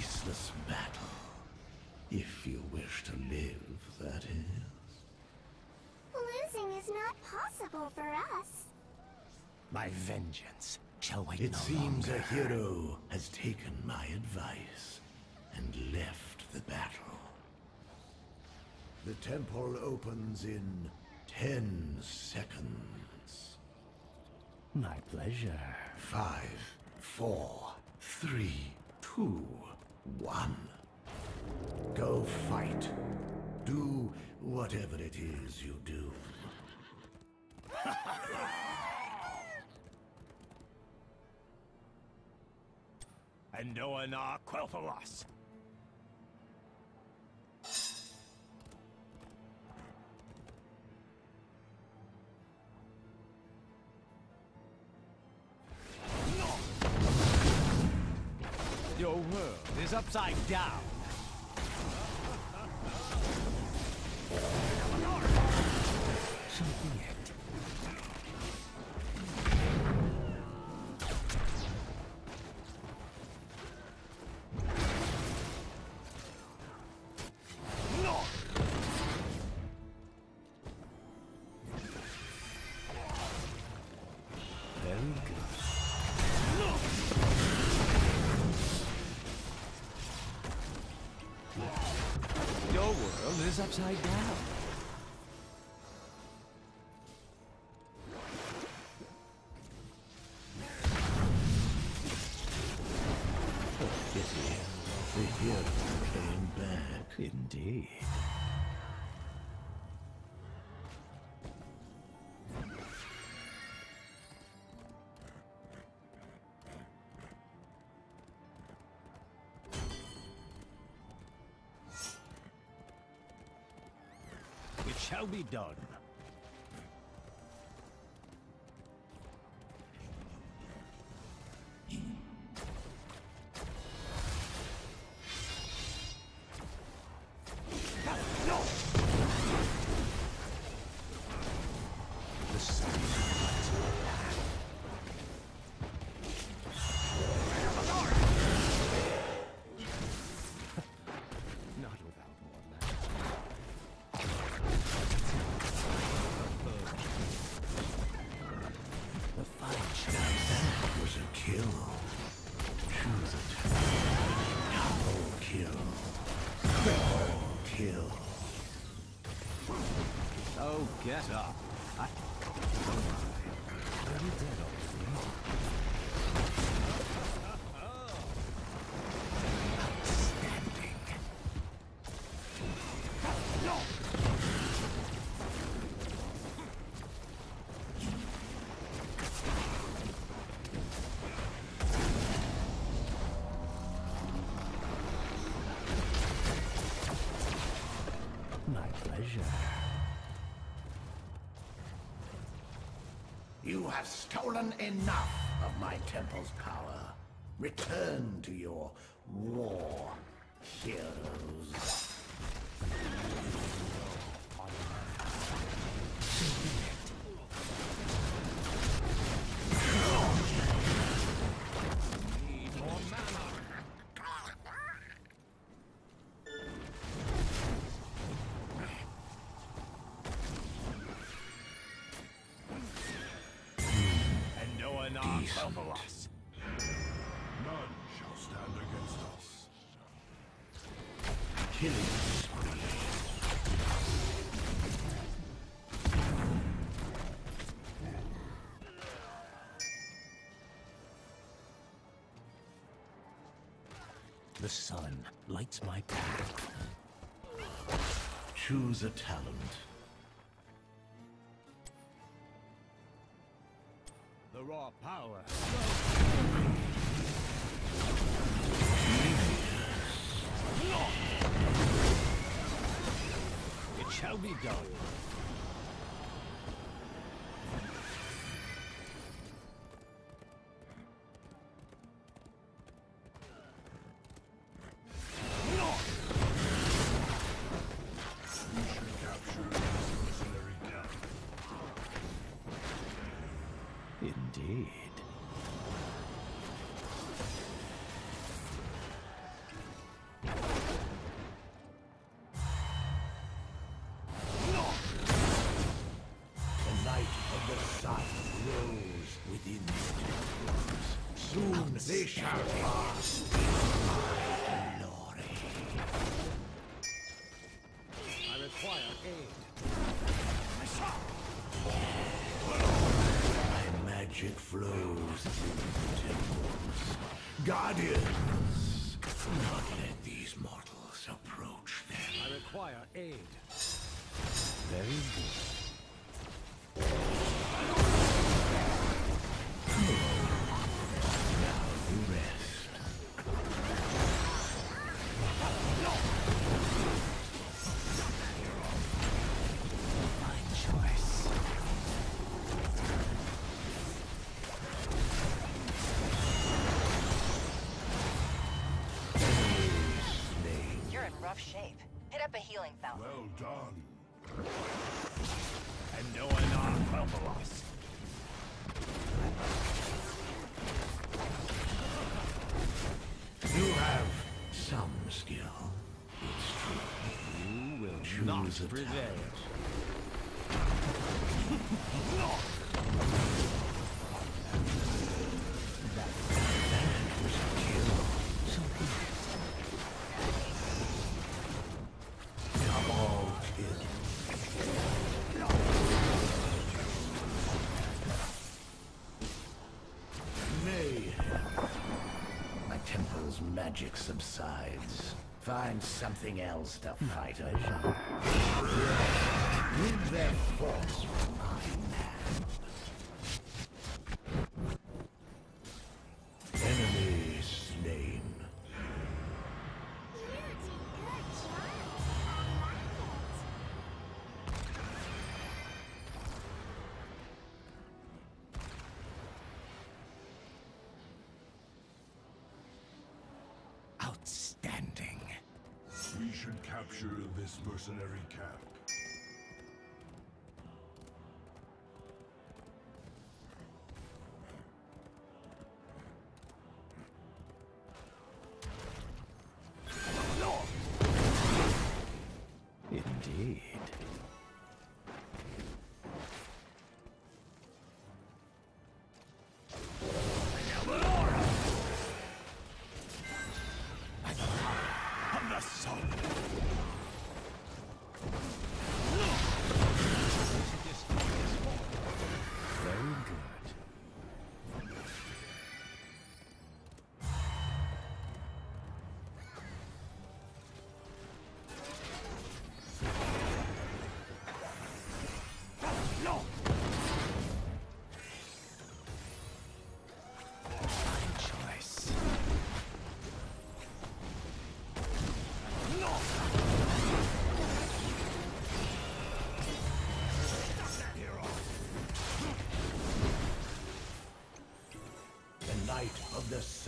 ceaseless battle. If you wish to live, that is. Losing is not possible for us. My vengeance shall wait It no seems longer. a hero has taken my advice and left the battle. The temple opens in ten seconds. My pleasure. Five, four, three, two, one. Go fight. Do whatever it is you do. And Oana uh, Quel'Thalas. Is upside down. Very good. Is upside down. Shall be done. Oh, up. You have stolen enough of my temple's power. Return to your war, heroes. None shall stand against us. Killing. The sun lights my path. Choose a talent. The raw power. It shall be done. need. The light of the sun rose within the Soon they shall pass in my glory. I require aid. Magic flows through the temples. Guardians, not let these mortals approach them. I require aid. Very good. Up a healing fountain. Well done. And no one help us. You have some skill. It's true. You will Choose not a prevail. Find something else to fight over. Rid their force from my hand. Should capture this mercenary camp.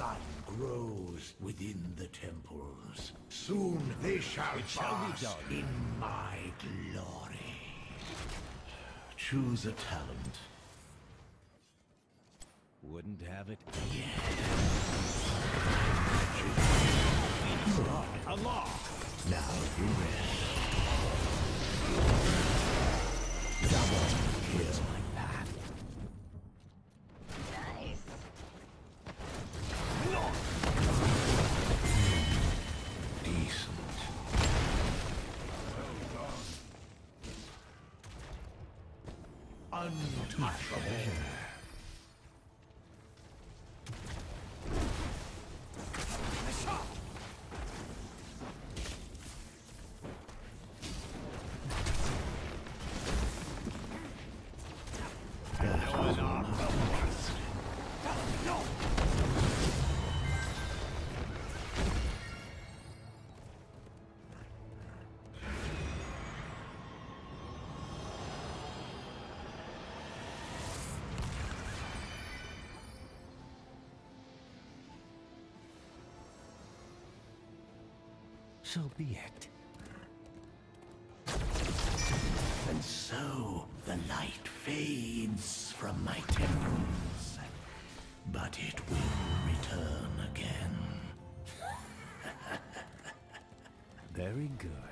Sun grows within the temples. Soon they shall, It shall be done. in my glory. Choose a talent. Wouldn't have it. Allah! Untouchable. So be it. And so the light fades from my temples. But it will return again. Very good.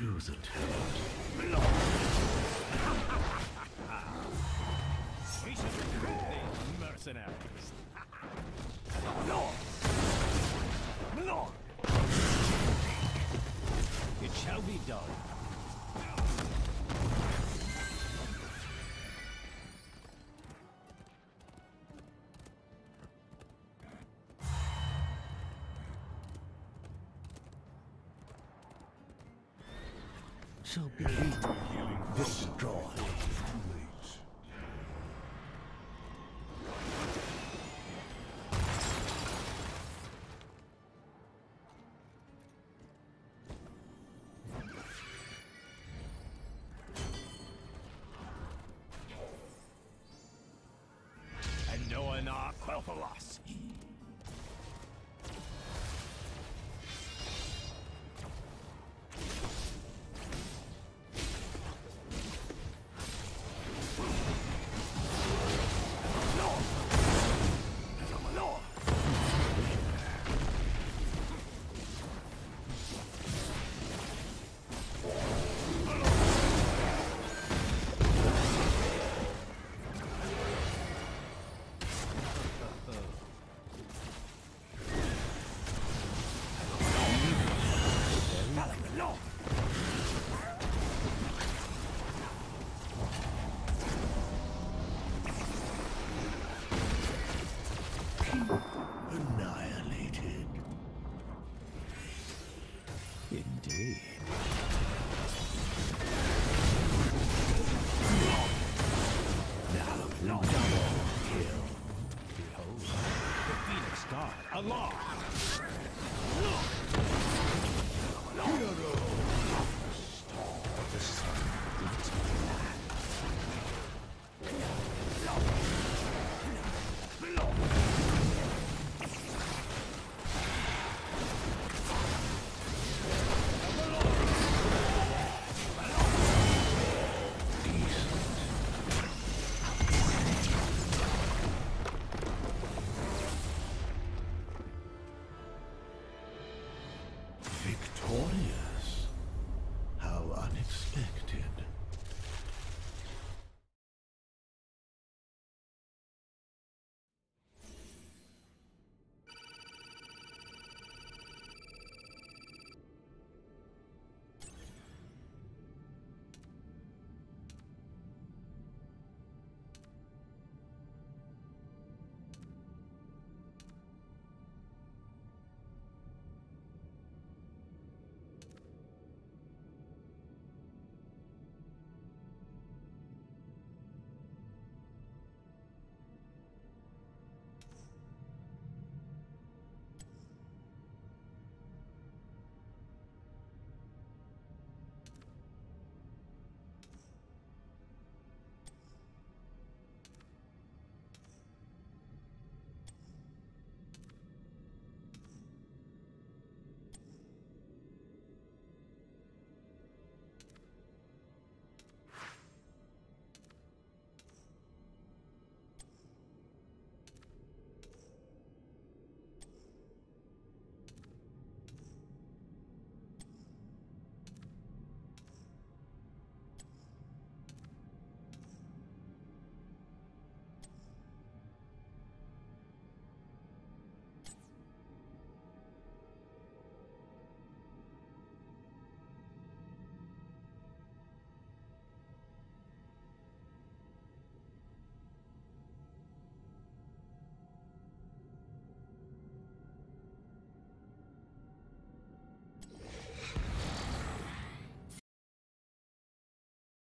Choose a talent. We should recruit these mercenaries. It shall be done. So be it. Destroy. Too late. And Noah Quel'Thalas. God,